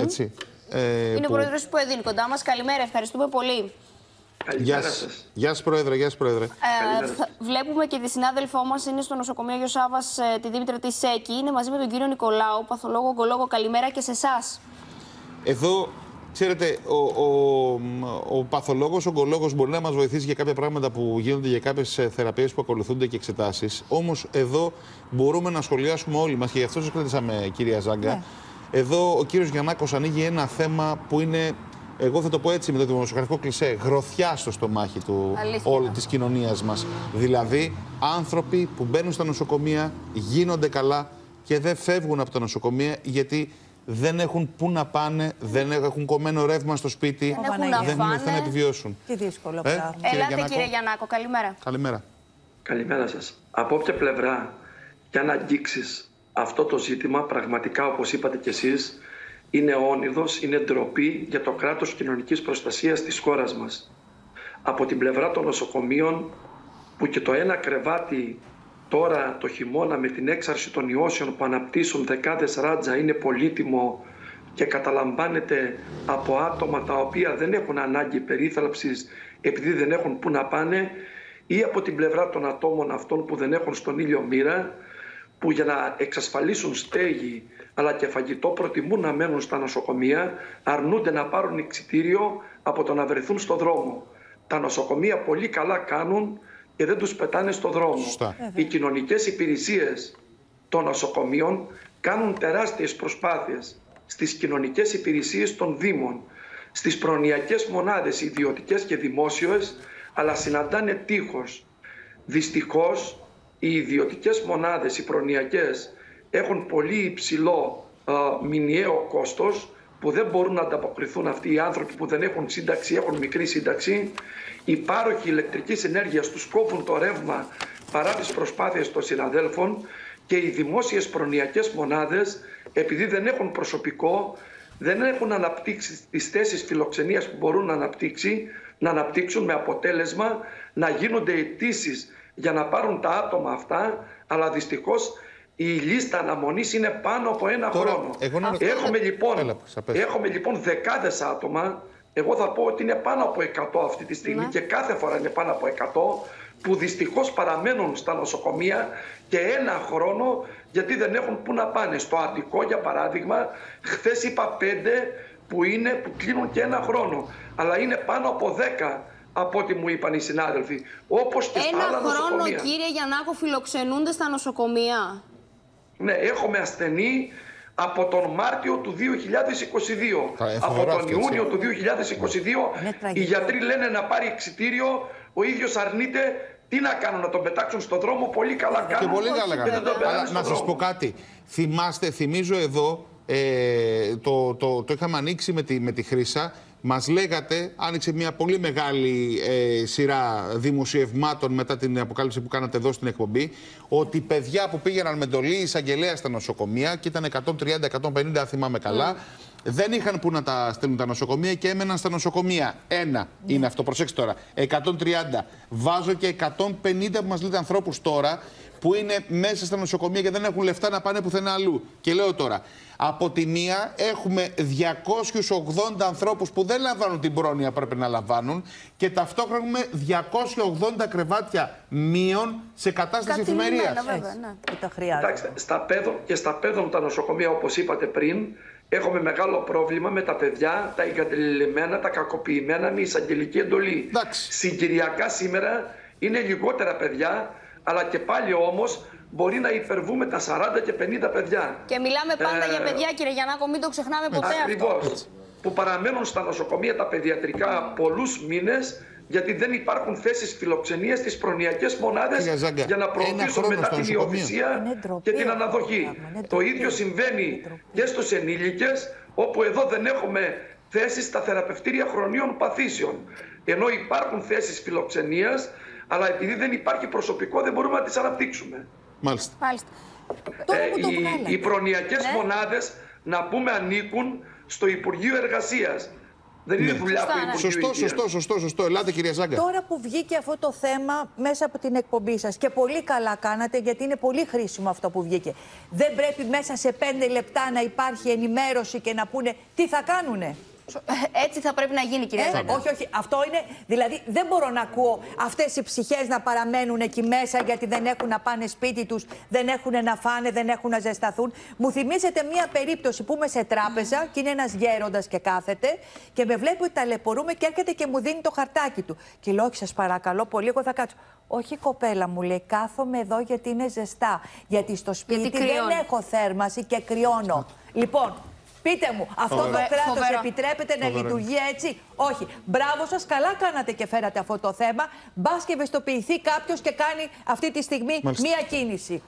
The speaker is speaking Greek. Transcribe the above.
Έτσι. Ε, Είναι που- ο πρόεδρος του ΠΟΕΔΗΝ κοντά μας. Καλημέρα, ευχαριστούμε πολύ. Γεια Καλημέρα σας. σας. Γεια σας, Πρόεδρε. Γεια σας, Πρόεδρε. Ε, θα- βλέπουμε και τη συνάδελφό μας είναι στο νοσοκομείο Αγιο Σάβας, ε, τη Δήμητρα της ΣΕΚΙ. Είναι μαζί με τον κύριο Νικολάου, παθολόγο, ογκολόγο. Καλημέρα και σε εσάς. Εδώ, ξέρετε, ο, ο, ο παθολόγος, ο ογκολόγος μπορεί να μας βοηθήσει για κάποια πράγματα που γίνονται, για κάποιες ε, θεραπείες που ακολουθούνται και εξετάσεις. Όμως εδώ μπορούμε να σχολιάσουμε όλοι μας και γι' αυτό σας κρατήσαμε, κυρία Ζάγκα. Εδώ ο κύριος Γιαννάκος ανοίγει ένα θέμα που είναι, εγώ θα το πω έτσι με το δημοσιογραφικό κλισέ, γροθιά στο στομάχι του Αλήθεια. όλη της κοινωνίας μας. Δηλαδή, άνθρωποι που μπαίνουν στα νοσοκομεία, γίνονται καλά και δεν φεύγουν από τα νοσοκομεία γιατί δεν έχουν πού να πάνε, δεν έχουν κομμένο ρεύμα στο σπίτι, Δεν έχουν Παναγία. να δεν έχουν φάνε. να επιβιώσουν. Τι δύσκολο Ε, πράγμα. Κύριε Ελάτε, Γιαννάκο. κύριε Γιαννάκο, καλημέρα. Καλημέρα. Καλημέρα σας. Από όποια πλευρά για να αγγίξεις αυτό το ζήτημα, πραγματικά όπως είπατε κι εσείς, είναι όνειδος, είναι ντροπή για το κράτος κοινωνικής προστασίας της χώρας μας. Από την πλευρά των νοσοκομείων, που και το ένα κρεβάτι τώρα το χειμώνα με την έξαρση των ιώσεων που αναπτύσσουν δεκάδες ράτζα είναι πολύτιμο και καταλαμβάνεται από άτομα τα οποία δεν έχουν ανάγκη περίθαλψης επειδή δεν έχουν που να πάνε ή από την πλευρά των ατόμων αυτών που δεν έχουν στον ήλιο μοίρα που για να εξασφαλίσουν στέγη αλλά και φαγητό προτιμούν να μένουν στα νοσοκομεία αρνούνται να πάρουν εξιτήριο από το να βρεθούν στο δρόμο. Τα νοσοκομεία πολύ καλά κάνουν και δεν τους πετάνε στο δρόμο. Σωστά. Οι κοινωνικές υπηρεσίες των νοσοκομείων κάνουν τεράστιες προσπάθειες στις κοινωνικές υπηρεσίες των Δήμων, στις προνοιακές μονάδες ιδιωτικές και δημόσιες, αλλά συναντάνε τείχος. Δυστυχώς, οι ιδιωτικές μονάδες, οι προνοιακές, έχουν πολύ υψηλό α, μηνιαίο κόστος που δεν μπορούν να ανταποκριθούν αυτοί οι άνθρωποι που δεν έχουν σύνταξη, έχουν μικρή σύνταξη. Οι πάροχοι ηλεκτρικής ενέργειας τους κόβουν το ρεύμα παρά τις προσπάθειες των συναδέλφων και οι δημόσιες προνοιακές μονάδες επειδή δεν έχουν προσωπικό δεν έχουν αναπτύξει τις θέσεις φιλοξενίας που μπορούν να αναπτύξει, να αναπτύξουν με αποτέλεσμα να γίνονται αιτήσεις για να πάρουν τα άτομα αυτά, αλλά δυστυχώς η λίστα αναμονής είναι πάνω από ένα Τώρα, χρόνο. εγώ να- Έχουμε λοιπόν, Έλα, θα πες. έχουμε λοιπόν δεκάδες άτομα, εγώ θα πω ότι είναι πάνω από 100 αυτή τη στιγμή Ναι. και κάθε φορά είναι πάνω από 100 που δυστυχώς παραμένουν στα νοσοκομεία και ένα χρόνο γιατί δεν έχουν πού να πάνε. Στο Αττικό για παράδειγμα, χθες είπα πέντε που, είναι, που κλείνουν και ένα χρόνο. Αλλά είναι πάνω από 10 από ό,τι μου είπαν οι συνάδελφοι. Όπως και στα Ένα άλλα χρόνο, νοσοκομεία. κύριε Γιαννάκο, φιλοξενούνται στα νοσοκομεία. Ναι, έχουμε ασθενή από τον Μάρτιο του 2022. Τα- ε, από φοβερό τον αυτό, έτσι. Ιούνιο του 2022 Είναι οι τραγικό. γιατροί λένε να πάρει εξιτήριο, ο ίδιος αρνείται. Τι να κάνουν, να τον πετάξουν στον δρόμο, πολύ καλά Και κάνουν. πολύ καλά και δεν κάνετε. τον περνάνε Αλλά στον να σας δρόμο. πω κάτι. Θυμάστε, θυμίζω εδώ, ε, το, το, το είχαμε ανοίξει με τη, με τη Χρύσα. Μας λέγατε, άνοιξε μια πολύ μεγάλη ε, σειρά δημοσιευμάτων μετά την αποκάλυψη που κάνατε εδώ στην εκπομπή, ότι παιδιά που πήγαιναν με εντολή εισαγγελέα στα νοσοκομεία και ήταν 130-150, αν θυμάμαι καλά, δεν είχαν που να τα στέλνουν τα νοσοκομεία και έμεναν στα νοσοκομεία. Ένα είναι αυτό, προσέξτε τώρα. 130. Βάζω και 150 που μας λέτε ανθρώπους τώρα που είναι μέσα στα νοσοκομεία και δεν έχουν λεφτά να πάνε πουθενά αλλού. Και λέω τώρα, από τη μία έχουμε 280 ανθρώπους που δεν λαμβάνουν την πρόνοια που πρέπει να λαμβάνουν και ταυτόχρονα έχουμε 280 κρεβάτια μείον σε κατάσταση εφημερίας. Κατηλημένα, βέβαια, ναι. Που τα χρειάζεται. Κοιτάξτε, στα παιδο, και στα παιδών τα νοσοκομεία, όπως είπατε πριν, έχουμε μεγάλο πρόβλημα με τα παιδιά, τα εγκατελειμμένα, τα κακοποιημένα με εισαγγελική εντολή. Εντάξει. Συγκυριακά σήμερα είναι λιγότερα παιδιά, αλλά και πάλι όμως μπορεί να υπερβούμε τα 40 και 50 παιδιά. Και μιλάμε πάντα Ε, για παιδιά, κύριε Γιαννάκο, μην το ξεχνάμε ποτέ αυτό. Ακριβώς. Που παραμένουν στα νοσοκομεία τα παιδιατρικά πολλούς μήνες γιατί δεν υπάρχουν θέσεις φιλοξενίας στις προνοιακές μονάδες Κύριε Ζάγκα, για να ένα προωθήσουν χρόνο μετά στο την νοσοκομείο. υιοθεσία Είναι ντροπή και την αυτό το αναδοχή. πράγμα, είναι Το ντροπή. ίδιο συμβαίνει Είναι ντροπή. και στους ενήλικες όπου εδώ δεν έχουμε θέσεις στα θεραπευτήρια χρονίων παθήσεων. Ενώ υπάρχουν θέσεις φιλοξενίας αλλά επειδή δεν υπάρχει προσωπικό δεν μπορούμε να τις αναπτύξουμε. Μάλιστα. Μάλιστα. Τώρα που το Ε, οι, βγάλατε. οι προνοιακές Ναι. μονάδες να πούμε ανήκουν στο Υπουργείο Εργασίας. Δεν είναι Ναι. δουλειά Σωστά, του ναι. Υπουργείου Σωστό, Υγείας. σωστό, σωστό, σωστό. Ελάτε, κυρία Ζάγκα. Τώρα που βγήκε αυτό το θέμα μέσα από την εκπομπή σας και πολύ καλά κάνατε γιατί είναι πολύ χρήσιμο αυτό που βγήκε. Δεν πρέπει μέσα σε πέντε λεπτά να υπάρχει ενημέρωση και να πούνε τι θα κάνουνε; Έτσι θα πρέπει να γίνει, κυρία Ε, Ζάγκα. όχι, όχι. Αυτό είναι. Δηλαδή, δεν μπορώ να ακούω αυτές οι ψυχές να παραμένουν εκεί μέσα γιατί δεν έχουν να πάνε σπίτι τους, δεν έχουν να φάνε, δεν έχουν να ζεσταθούν. Μου θυμίζετε μία περίπτωση που είμαι σε τράπεζα και είναι ένας γέροντας και κάθεται και με βλέπει ότι ταλαιπωρούμε και έρχεται και μου δίνει το χαρτάκι του. Και λέω, Όχι, σας παρακαλώ πολύ, εγώ θα κάτσω. Όχι, κοπέλα μου λέει, κάθομαι εδώ γιατί είναι ζεστά. Γιατί στο σπίτι Γιατί δεν κρυώνει. έχω θέρμαση και κρυώνω. Λοιπόν, πείτε μου, αυτό το Φοβερό. κράτος Φοβερό. επιτρέπεται να Φοβερό. λειτουργεί έτσι; Όχι. Μπράβο σας, καλά κάνατε και φέρατε αυτό το θέμα. Μπα και ευαισθητοποιηθεί κάποιος και κάνει αυτή τη στιγμή Μάλιστα. μία κίνηση.